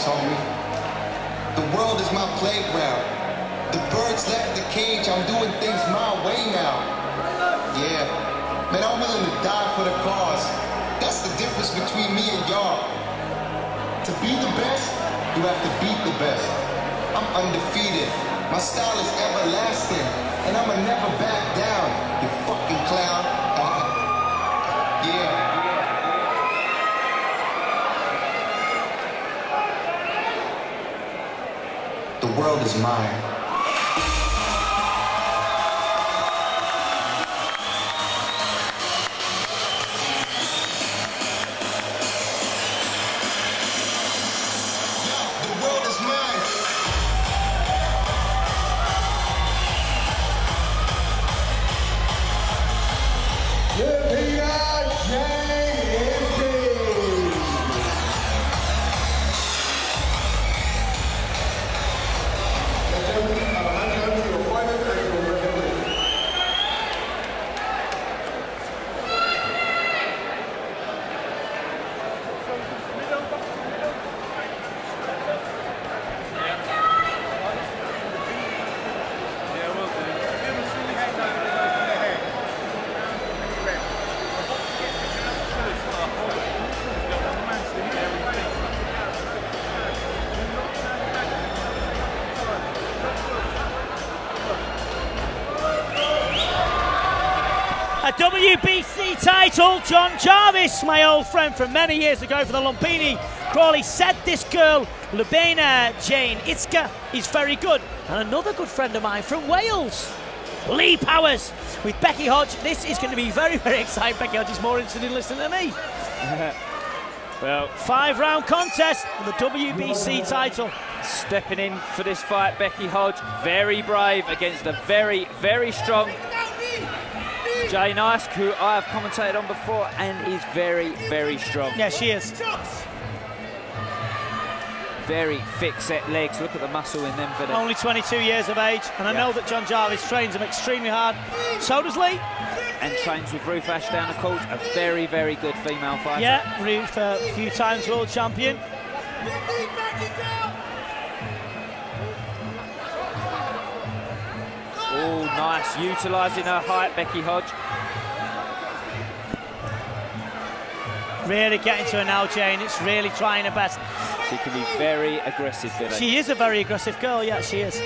homie. The world is my playground. The birds left the cage. I'm doing things my way now. Yeah, man, I'm willing to die for the cause. That's the difference between me and y'all. To be the best, you have to beat the best. I'm undefeated. My style is everlasting, and I'ma never back down. You fucking clown. yeah. The world is mine. Title, John Jarvis, my old friend from many years ago for the Lumpini. Crawley said this girl, Lubena Jane Iske, is very good. And another good friend of mine from Wales, Lee Powers, with Becky Hodge. This is going to be very, very exciting. Becky Hodge is more interested in listening to me. Well, Five round contest for the WBC title. stepping in for this fight, Becky Hodge, very brave against a very, very strong Jane Ice, who I have commentated on before and is very, very strong. Yeah, she is. Very thick set legs. Look at the muscle in them for the Only 22 years of age, and I Yeah. know that John Jarvis trains them extremely hard. So does Lee. and trains with Ruth Ashdown, of course, a very, very good female fighter. Yeah, Ruth, a few times world champion. Oh, nice. Utilising her height, Becky Hodge. Really getting to her now, Jane. It's really trying her best. She can be very aggressive, Billy. She is a very aggressive girl, yeah, she is.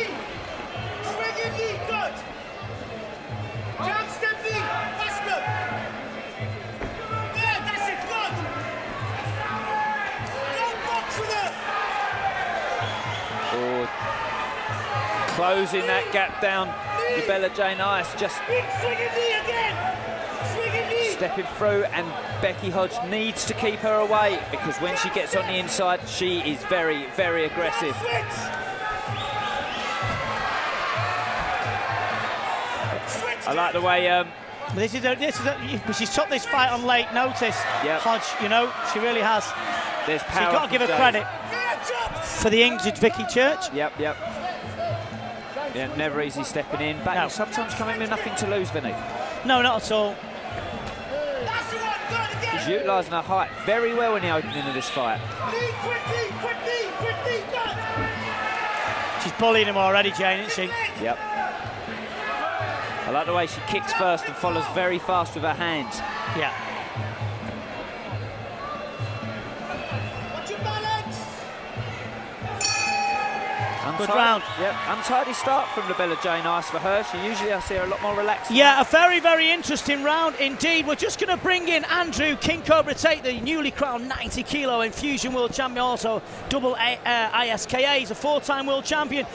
Closing that gap down. The Bella Jane Ice just stepping through, and Becky Hodge needs to keep her away because when she gets on the inside, she is very, very aggressive. I like the way um, But this is a, this is a, she's took this fight on late notice. Yep. Hodge, you know, she really has. So there's you've got to give her from Jane. credit for the injured Vicky Church. Yep, yep. Yeah, never easy stepping in. But No. sometimes coming with nothing to lose, Vinny. No, not at all. She's utilising her height very well in the opening of this fight. She's bullying him already, Jane, isn't she? Yep. I like the way she kicks first and follows very fast with her hands. Yeah. Good Untidy- round. Yep, untidy start from Labella Jane Ice for her. She usually I see her a lot more relaxed. Yeah, a very, very interesting round indeed. We're just going to bring in Andrew King Cobra Tate, the newly crowned 90 kilo Enfusion World Champion, also double a- uh, ISKA. He's a four time world champion.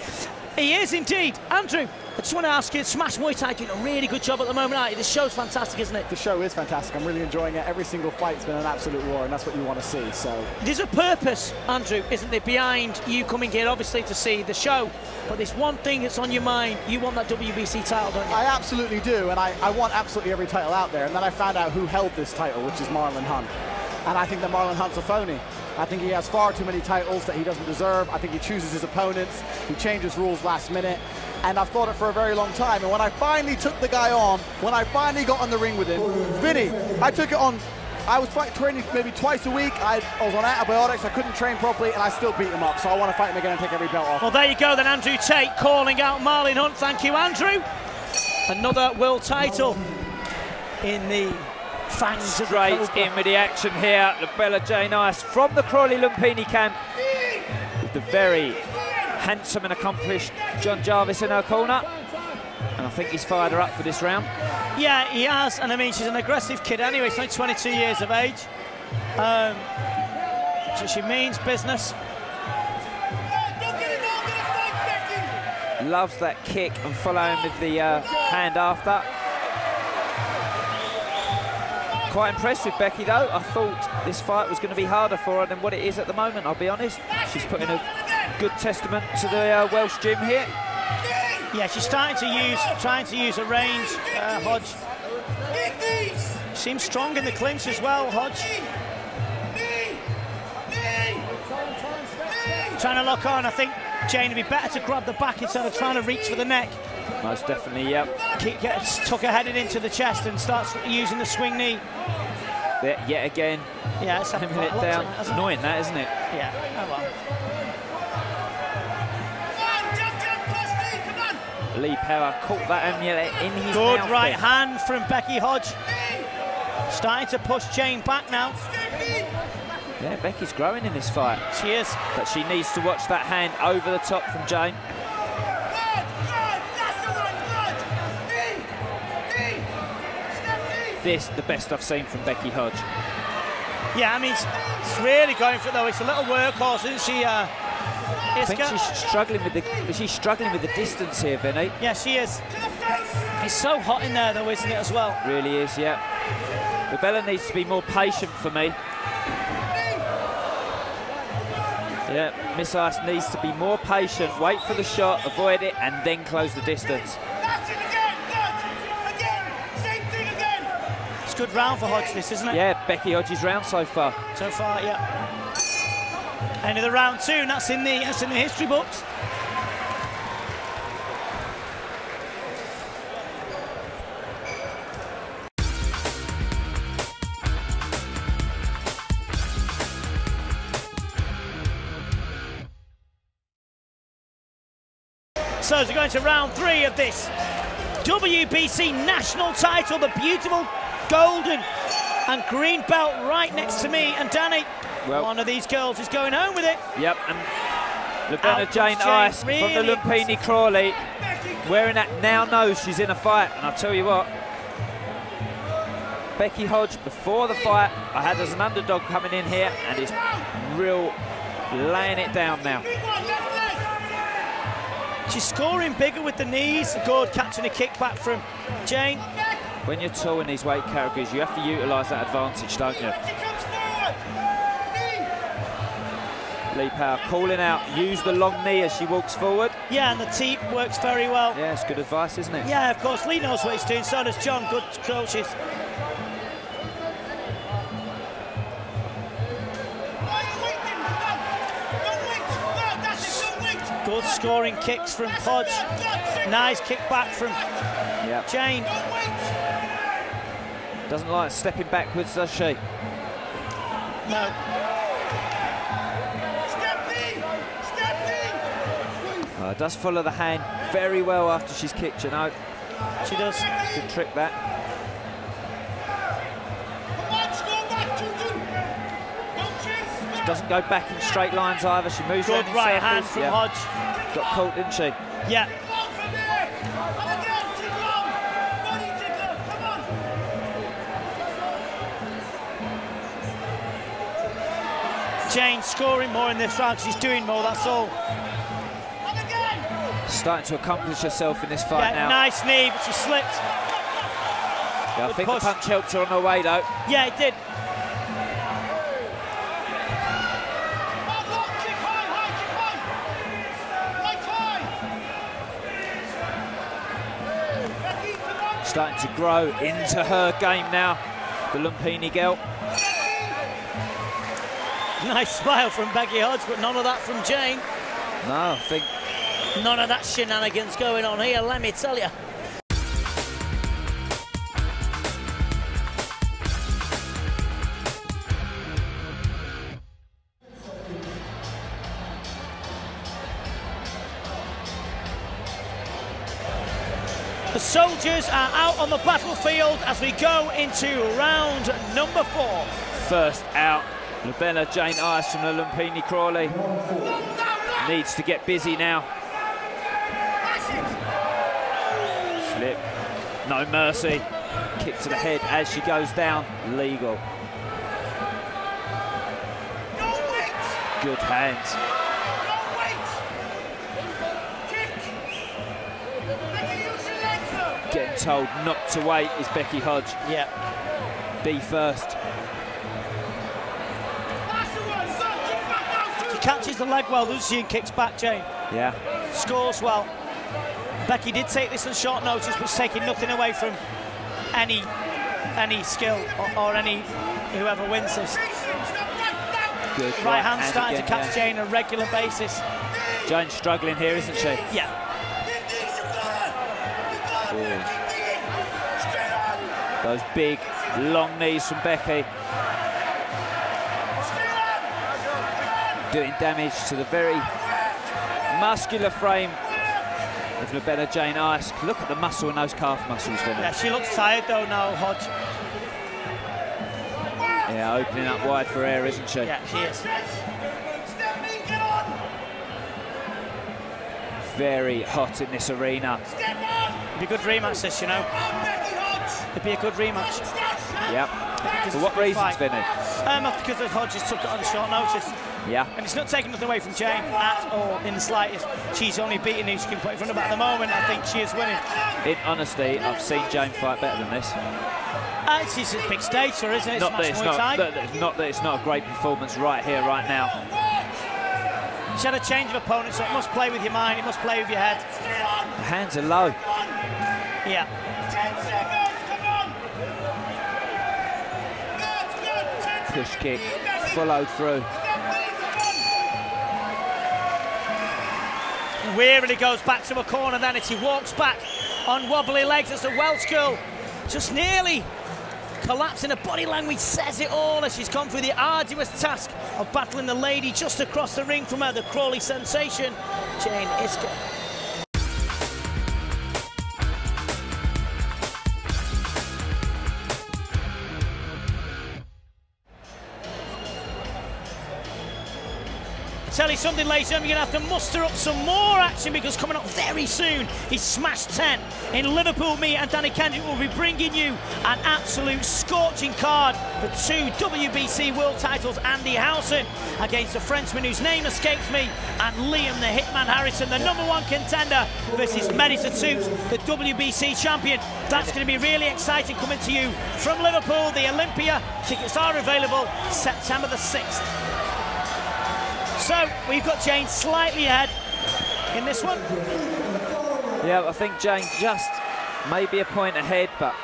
He is indeed. Andrew, I just want to ask you Smash Muay Thai doing a really good job at the moment, aren't you? This show's fantastic, isn't it? The show is fantastic. I'm really enjoying it. Every single fight's been an absolute war, and that's what you want to see. So There's a purpose, Andrew, isn't there, behind you coming here, obviously, to see the show. But there's one thing that's on your mind. You want that WBC title, don't you? I absolutely do, and I, I want absolutely every title out there. And then I found out who held this title, which is Marlon Hunt. And I think that Marlon Hunt's a phony. I think he has far too many titles that he doesn't deserve. I think he chooses his opponents. He changes rules last minute. And I've thought it for a very long time. And when I finally took the guy on, when I finally got in the ring with him, Vinny, I took it on. I was fight, training maybe twice a week. I, I was on antibiotics. I couldn't train properly, and I still beat him up. So I want to fight him again and take every belt off. Well, there you go, then, Andrew Tate calling out Marlon Hunt. Thank you, Andrew. Another world title in the fangs of the Straight Cobra. in with the action here. The Labella Jane Ice from the Crawley Lumpini camp with the very handsome and accomplished John Jarvis in her corner. And I think he's fired her up for this round. Yeah, he has, and I mean, she's an aggressive kid anyway. She's only 22 years of age. Um, so she means business. Loves that kick and following with the uh, hand after. Quite impressed with Becky though. I thought this fight was going to be harder for her than what it is at the moment, I'll be honest. She's putting a good testament to the uh, Welsh gym here. Yeah, she's starting to use, trying to use a range, uh, Hodge. Seems strong in the clinch as well, Hodge. Trying to lock on. I think Jane would be better to grab the back instead of trying to reach for the neck. Most definitely, yep. Keep, gets, tuck her headed into the chest and starts using the swing knee. There, yet again, Yeah, it's happened it quite a lot down. It's it? annoying that, isn't it? Yeah, oh well. Lee Power caught that amulet in his Good mouth right there. hand from Becky Hodge. Starting to push Jane back now. Yeah, Becky's growing in this fight, She is. but she needs to watch that hand over the top from Jane. This, the best I've seen from Becky Hodge. Yeah, I mean, it's, it's really going for it though. It's a little workhorse, isn't she? Uh, I think she's struggling with the she's struggling with the distance here, Vinny. Yeah, she is. It's so hot in there though, isn't it, as well? Really is, yeah. Rebella needs to be more patient for me. Yeah, Miss Ice needs to be more patient, wait for the shot, avoid it, and then close the distance. It's a good round for Hodge, this, isn't it? Yeah, Becky Hodge's round so far. So far, yeah. End of the round two, and that's in the that's in the history books. So as we go into round three of this WBC national title, the beautiful golden and green belt right next to me and Danny. Well- one of these girls is going home with it. Yep, and Labella Jane Ice from the really Lumpini Crawley, wearing that now knows she's in a fight. And I'll tell you what, Becky Hodge, before the fight, I had as an underdog coming in here, and is real laying it down now. She's scoring bigger with the knees. Good catching a kick back from Jane. When you're tall in these weight categories, you have to utilise that advantage, don't you? Lee Power calling out, use the long knee as she walks forward. Yeah, and the teep works very well. Yeah, it's good advice, isn't it? Yeah, of course, Lee knows what he's doing. So does John. Good coaches. Good scoring kicks from Hodge. Nice kick back from Yeah. Jane. Doesn't like stepping backwards, does she? No. Uh, does follow the hand very well after she's kicked, you know. She does. Good trick that. She doesn't go back in straight lines either. She moves Good around in right hand from Yeah. Hodge. got caught, didn't she? Yeah. Jane scoring more in this round 'cause she's doing more, that's all. Starting to accomplish herself in this fight Yeah, now. nice knee, but she slipped. Yeah, I think push. the punch helped her on her way though. Yeah, it did. Starting to grow into her game now, the Lumpini girl. Nice smile from Becky Hodge, but none of that from Jane. No, I think None of that shenanigans going on here, let me tell you. The soldiers are out on the battlefield as we go into round number four. first out, Labella Jane Ice from the Lumpini Crawley. Needs to get busy now. Slip, no mercy. Kick to the head as she goes down, legal. Good hands. Getting told not to wait is Becky Hodge. Yeah. Be first. Catches the leg well, doesn't she, and kicks back, Jane. Yeah. Scores well. Becky did take this on short notice, but taking nothing away from any any skill or, or any whoever wins this. Good. Right hand starting again, to catch yeah. Jane on a regular basis. Jane's struggling here, isn't she? Yeah. Those big, long knees from Becky. Doing damage to the very muscular frame of Labella Jane Ice. Look at the muscle in those calf muscles, Vinny. Yeah, she looks tired though now, Hodge. Yeah, opening up wide for air, isn't she? Yeah, she is. Very hot in this arena. It'd be a good rematch, this, you know. It'd be a good rematch. Yep. For what reasons. Vinny? Um, because Hodges took it on short notice. Yeah. And it's not taking nothing away from Jane at all in the slightest. She's only beating who she can put in front of her. At the moment, I think she is winning. In honesty, I've seen Jane fight better than this. Uh, it's, it's a big stage for her, isn't it? Not that, it's not, that- not that it's not a great performance right here, right now. She had a change of opponent, so it must play with your mind, it must play with your head. The hands are low. Yeah. Push kick, followed through. Wearily goes back to a corner then as he walks back on wobbly legs as a Welsh girl just nearly collapsing. Her body language says it all as she's gone through the arduous task of battling the lady just across the ring from her, the Crawley sensation, Jane Iske. Tell you something, ladies and gentlemen, you're going to have to muster up some more action because coming up very soon is Smash 10 in Liverpool. Me and Danny Kendrick will be bringing you an absolute scorching card for two WBC world titles. Andy Howson against a Frenchman whose name escapes me, and Liam the Hitman Harrison, the number one contender, versus Medisa Toots, the WBC champion. That's going to be really exciting coming to you from Liverpool, the Olympia. Tickets are available September the 6th. So we've got Jane slightly ahead in this one. Yeah, I think Jane just maybe a point ahead, but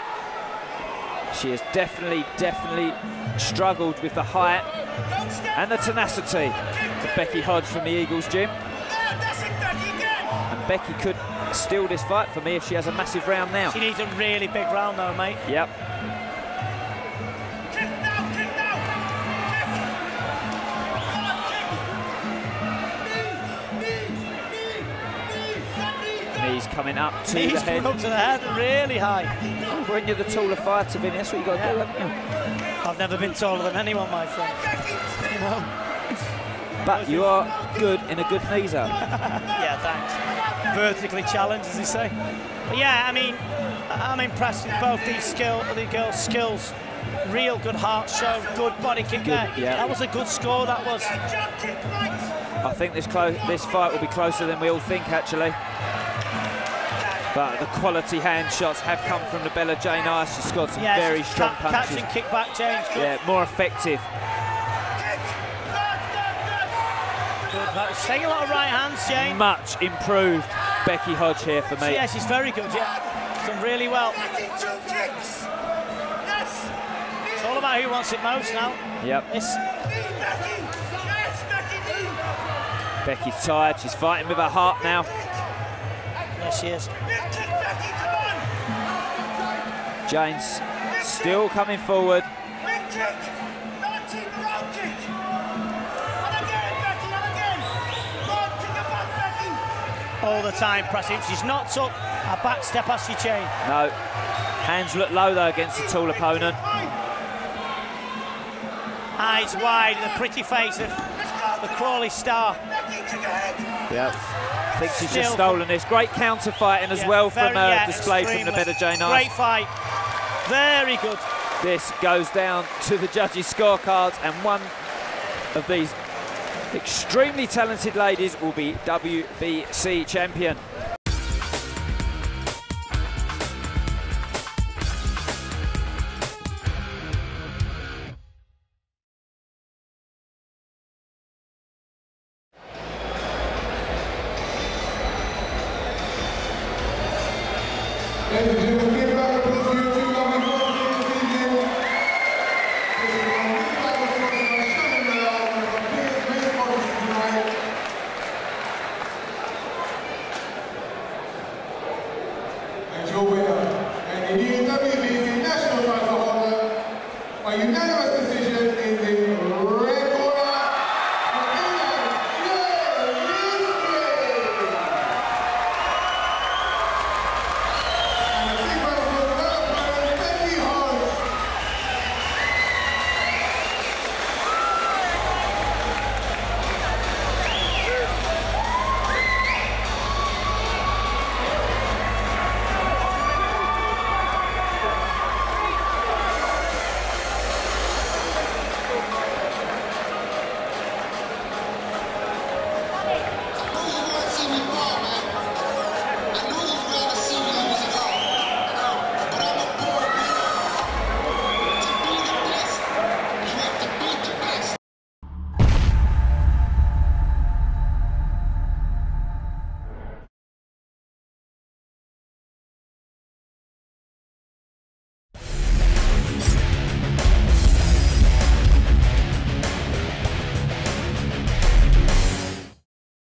she has definitely, definitely struggled with the height and the tenacity of Becky Hodge from the Eagles gym. And Becky could steal this fight for me if she has a massive round now. She needs a really big round though, mate. Yep. Knees coming up to He's the head. up to the head really high. When you're the taller fighter, Vinny, that's what you got to do, haven't you? I've never been taller than anyone, my friend. You know? But you are good in a good knee zone. Yeah, thanks. Vertically challenged, as they say. But yeah, I mean, I'm impressed with both these skill, the girls' skills. Real good heart show, good body kick there. yeah. That was a good score. That was. I think this this fight will be closer than we all think, actually. But the quality hand shots have come from the Bella Jane Ice. She's got some Yes, very strong ca- punches. Catch and kick back, James. Good. Yeah, more effective. good. Saying a lot of right hands, James. Much improved Becky Hodge here for me. Yes, she's very good. Yeah, done really well. It's all about who wants it most now. Yep. This. Becky's tired. She's fighting with her heart now. Yes, she is. James still coming forward. All the time pressing. She's not took a back step, has she, Jane? No. Hands look low though against a tall opponent. Eyes wide, the pretty face of the Crawley star. Yep. I think she's just stolen this. Great counter fighting as Yeah, well very- from uh, yeah, display from the better Jane Ice. Great fight. Very good. This goes down to the judges' scorecards, and one of these extremely talented ladies will be WBC champion.